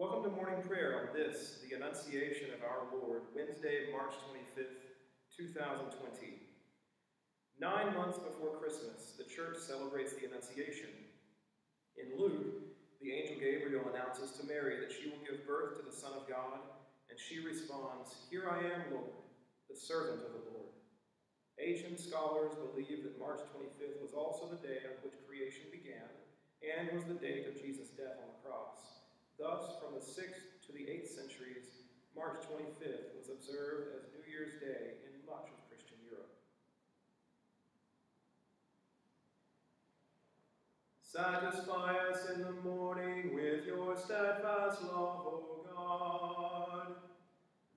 Welcome to morning prayer on this, the Annunciation of our Lord, Wednesday, March 25th, 2020. Nine months before Christmas, the church celebrates the Annunciation. In Luke, the angel Gabriel announces to Mary that she will give birth to the Son of God, and she responds, Here I am, Lord, the servant of the Lord. Ancient scholars believe that March 25th was also the day on which creation began and was the date of Jesus' death on the cross. Thus, from the 6th to the 8th centuries, March 25th was observed as New Year's Day in much of Christian Europe. Satisfy us in the morning with your steadfast love, O God,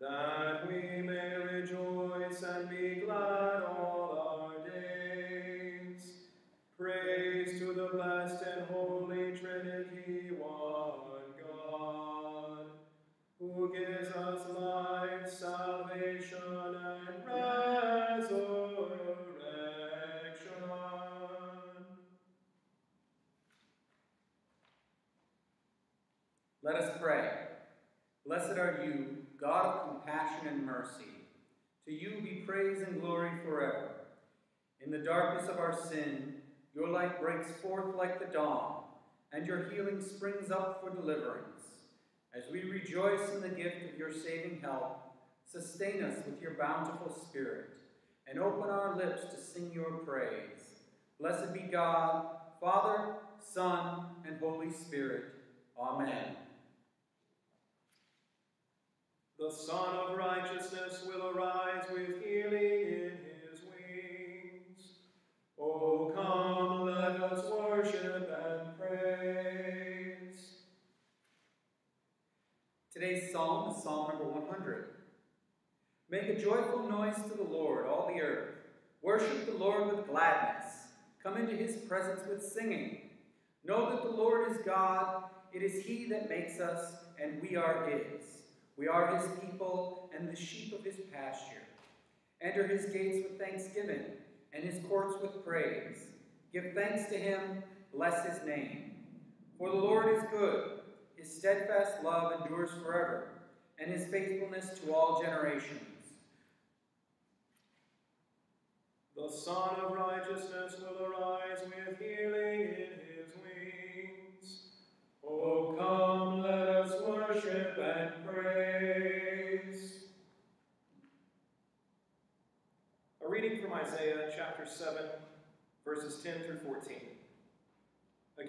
that we may rejoice and be glad all our days. Praise to the blessed gives us life, salvation, and resurrection. Let us pray. Blessed are you, God of compassion and mercy. To you be praise and glory forever. In the darkness of our sin, your light breaks forth like the dawn, and your healing springs up for deliverance. As we rejoice in the gift of your saving help, sustain us with your bountiful Spirit, and open our lips to sing your praise. Blessed be God, Father, Son, and Holy Spirit. Amen. The Son of Righteousness will arise with healing in his wings. Oh, come, let us worship and praise. Today's psalm is Psalm number 100. Make a joyful noise to the Lord, all the earth. Worship the Lord with gladness. Come into his presence with singing. Know that the Lord is God. It is he that makes us, and we are his. We are his people and the sheep of his pasture. Enter his gates with thanksgiving and his courts with praise. Give thanks to him, bless his name. For the Lord is good his steadfast love endures forever, and his faithfulness to all generations. The Sun of Righteousness will arise with healing in his wings. Oh, come, let us worship and praise. A reading from Isaiah chapter 7, verses 10 through 14.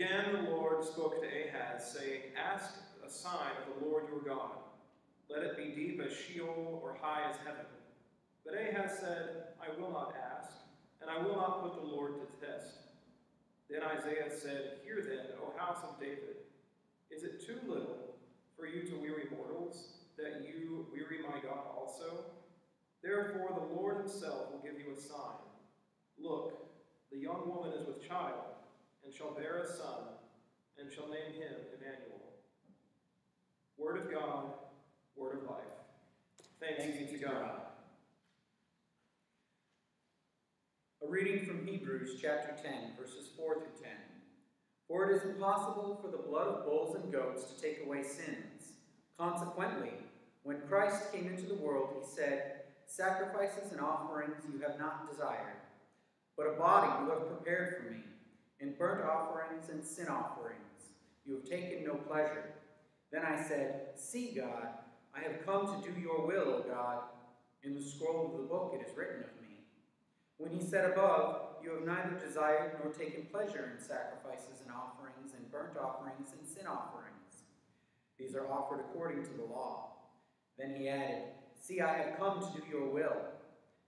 Again, the Lord spoke to Ahaz, saying, Ask a sign of the Lord your God. Let it be deep as Sheol or high as heaven. But Ahaz said, I will not ask, and I will not put the Lord to test. Then Isaiah said, Hear then, O house of David, is it too little for you to weary mortals, that you weary my God also? Therefore the Lord himself will give you a sign. Look, the young woman is with child and shall bear a son, and shall name him Emmanuel. Word of God, word of life. Thanks, Thanks be to God. A reading from Hebrews chapter 10, verses 4 through 10. For it is impossible for the blood of bulls and goats to take away sins. Consequently, when Christ came into the world, he said, Sacrifices and offerings you have not desired, but a body you have prepared for me. In burnt offerings and sin offerings you have taken no pleasure. Then I said, See, God, I have come to do your will, O God. In the scroll of the book it is written of me. When he said above, You have neither desired nor taken pleasure in sacrifices and offerings and burnt offerings and sin offerings. These are offered according to the law. Then he added, See, I have come to do your will.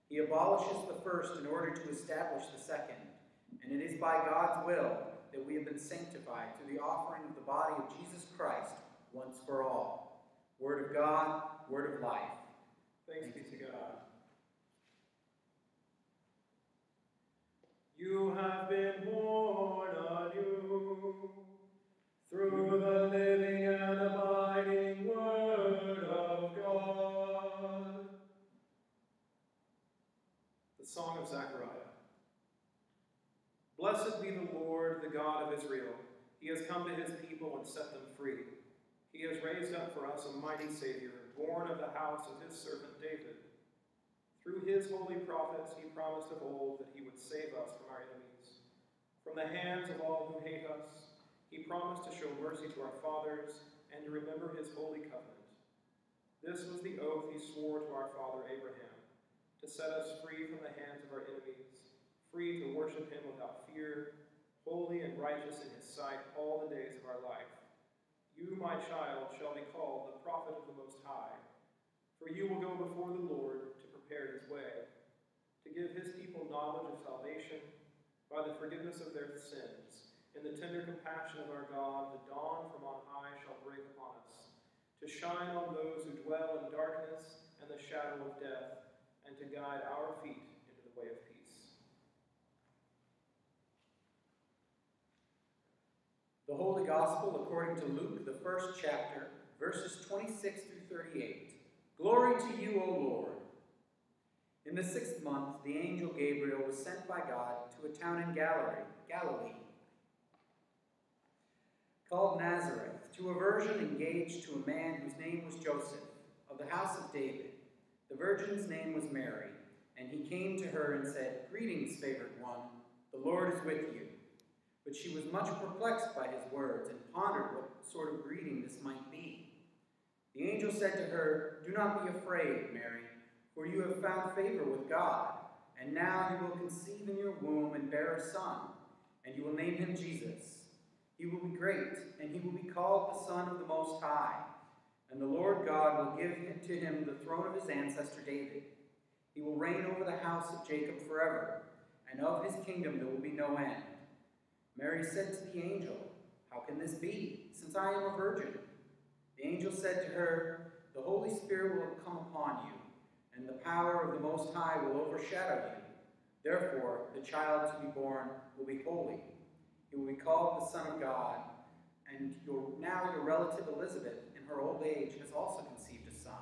He abolishes the first in order to establish the second. And it is by God's will that we have been sanctified through the offering of the body of Jesus Christ once for all. Word of God, word of life. Thanks be to God. You have been born anew through the living and abiding Word of God. The Song of Zechariah. Blessed be the Lord, the God of Israel. He has come to his people and set them free. He has raised up for us a mighty Savior, born of the house of his servant David. Through his holy prophets he promised of old that he would save us from our enemies, from the hands of all who hate us. He promised to show mercy to our fathers and to remember his holy covenant. This was the oath he swore to our father Abraham, to set us free from the hands of our enemies, free to worship him without fear, holy and righteous in his sight all the days of our life. You, my child, shall be called the prophet of the Most High, for you will go before the Lord to prepare his way, to give his people knowledge of salvation by the forgiveness of their sins. In the tender compassion of our God, the dawn from on high shall break upon us, to shine on those who dwell in darkness and the shadow of death, and to guide our feet into the way of peace. The Holy Gospel according to Luke, the first chapter, verses 26 through 38. Glory to you, O Lord. In the sixth month, the angel Gabriel was sent by God to a town in Galilee, Galilee, called Nazareth, to a virgin engaged to a man whose name was Joseph, of the house of David. The virgin's name was Mary, and he came to her and said, Greetings, favored one, the Lord is with you. But she was much perplexed by his words and pondered what sort of greeting this might be. The angel said to her, Do not be afraid, Mary, for you have found favor with God. And now you will conceive in your womb and bear a son, and you will name him Jesus. He will be great, and he will be called the Son of the Most High. And the Lord God will give to him the throne of his ancestor David. He will reign over the house of Jacob forever, and of his kingdom there will be no end. Mary said to the angel, How can this be, since I am a virgin? The angel said to her, The Holy Spirit will come upon you, and the power of the Most High will overshadow you. Therefore, the child to be born will be holy. He will be called the Son of God. And your, now your relative Elizabeth, in her old age, has also conceived a son.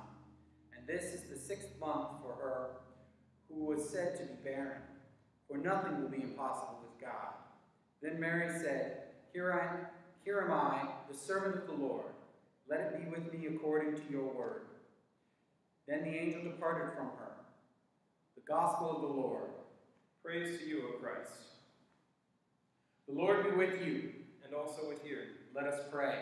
And this is the sixth month for her who was said to be barren. For nothing will be impossible with God. Then Mary said, Here I here am I, the servant of the Lord. Let it be with me according to your word. Then the angel departed from her. The gospel of the Lord. Praise to you, O Christ, The Lord be with you. and also with you. Let us pray.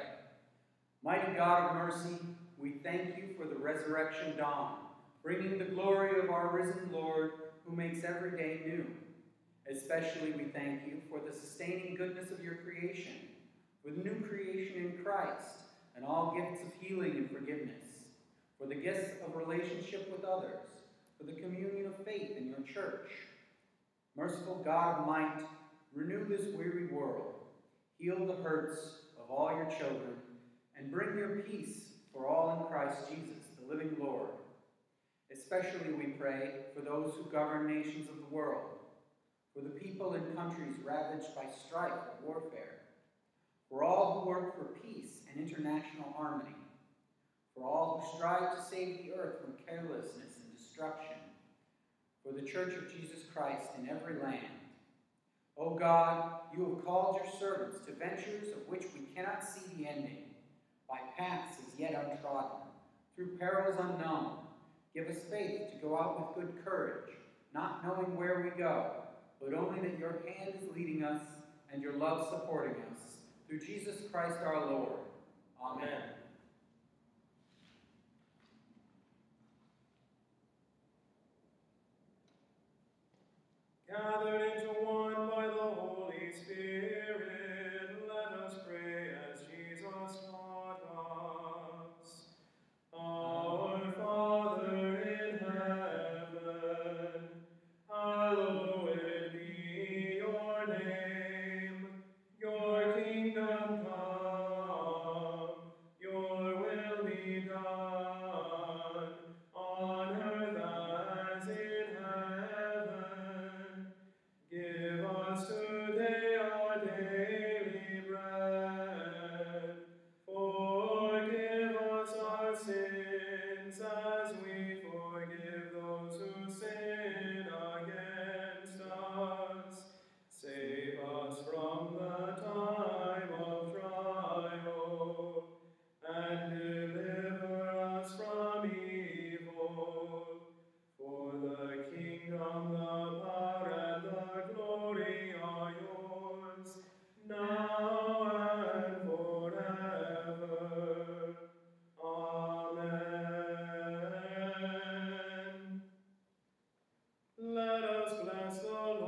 Mighty God of mercy, we thank you for the resurrection dawn, bringing the glory of our risen Lord who makes every day new. Especially we thank you for the sustaining goodness of your creation, for the new creation in Christ, and all gifts of healing and forgiveness, for the gifts of relationship with others, for the communion of faith in your church. Merciful God of might, renew this weary world, heal the hurts of all your children, and bring your peace for all in Christ Jesus, the living Lord. Especially we pray for those who govern nations of the world for the people in countries ravaged by strife and warfare, for all who work for peace and international harmony, for all who strive to save the earth from carelessness and destruction, for the Church of Jesus Christ in every land. O God, you have called your servants to ventures of which we cannot see the ending, by paths as yet untrodden, through perils unknown. Give us faith to go out with good courage, not knowing where we go but only that your hand is leading us and your love supporting us. Through Jesus Christ our Lord. Amen. Gathered us today our daily bread. Let us bless the Lord.